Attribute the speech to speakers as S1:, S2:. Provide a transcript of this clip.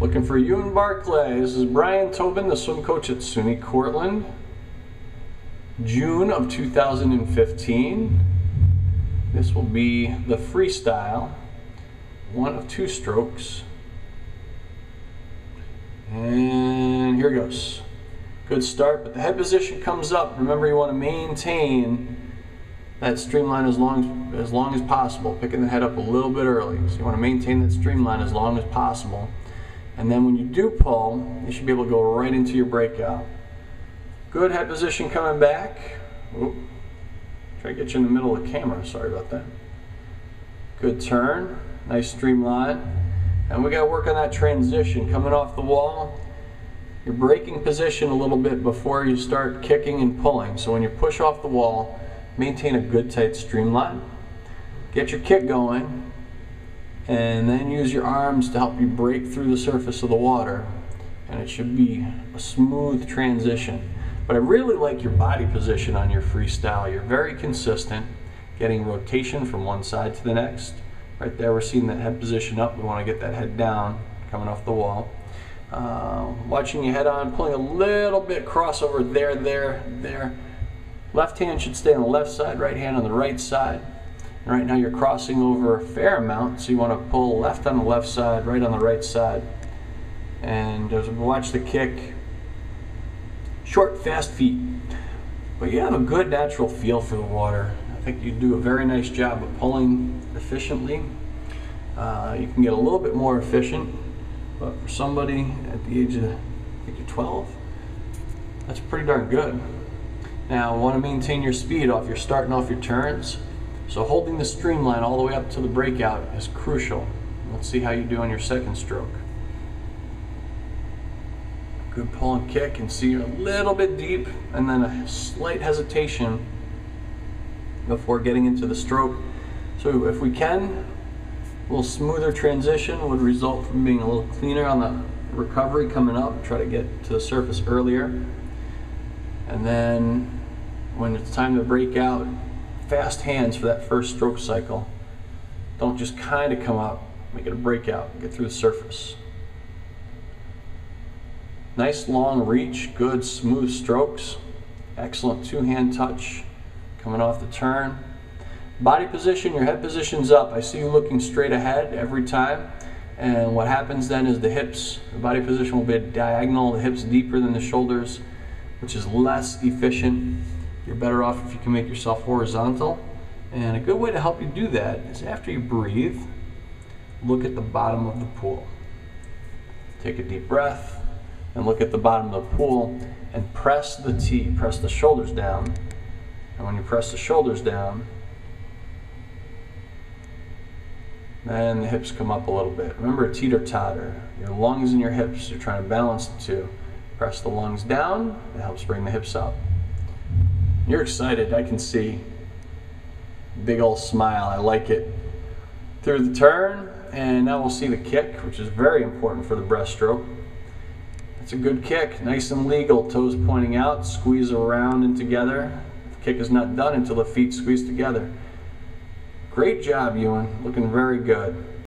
S1: Looking for Euan Barclay. This is Brian Tobin, the swim coach at SUNY Cortland. June of 2015. This will be the freestyle, one of two strokes. And here goes. Good start, but the head position comes up. Remember, you want to maintain that streamline as long as, as long as possible, picking the head up a little bit early. So you want to maintain that streamline as long as possible. And then when you do pull, you should be able to go right into your breakout. Good head position coming back. Oop. Try to get you in the middle of the camera, sorry about that. Good turn, nice streamline. And we got to work on that transition coming off the wall. Your braking position a little bit before you start kicking and pulling. So when you push off the wall, maintain a good tight streamline. Get your kick going, and then use your arms to help you break through the surface of the water and it should be a smooth transition. But I really like your body position on your freestyle. You're very consistent, getting rotation from one side to the next. Right there, we're seeing that head position up. We want to get that head down, coming off the wall. Uh, watching your head on, pulling a little bit crossover there, there, there. Left hand should stay on the left side, right hand on the right side. Right now you're crossing over a fair amount, so you want to pull left on the left side, right on the right side. And watch the kick, short, fast feet. But you have a good natural feel for the water. I think you do a very nice job of pulling efficiently. Uh, you can get a little bit more efficient, but for somebody at the age of think you're 12, that's pretty darn good. Now, want to maintain your speed off. You're starting off your turns. So holding the streamline all the way up to the breakout is crucial. Let's see how you do on your second stroke. Good pull and kick and see you're a little bit deep and then a slight hesitation before getting into the stroke. So if we can, a little smoother transition would result from being a little cleaner on the recovery coming up. Try to get to the surface earlier. And then when it's time to break out, fast hands for that first stroke cycle. Don't just kind of come up, make it a breakout, get through the surface. Nice long reach, good smooth strokes, excellent two hand touch coming off the turn. Body position, your head position's up. I see you looking straight ahead every time. And what happens then is the hips, the body position will be diagonal, the hips deeper than the shoulders, which is less efficient you're better off if you can make yourself horizontal. And a good way to help you do that is after you breathe, look at the bottom of the pool. Take a deep breath and look at the bottom of the pool and press the T, press the shoulders down. And when you press the shoulders down, then the hips come up a little bit. Remember teeter totter. Your lungs and your hips, you're trying to balance the two. Press the lungs down, it helps bring the hips up. You're excited, I can see. Big old smile, I like it. Through the turn, and now we'll see the kick, which is very important for the breaststroke. It's a good kick, nice and legal, toes pointing out, squeeze around and together. The kick is not done until the feet squeeze together. Great job, Euan, looking very good.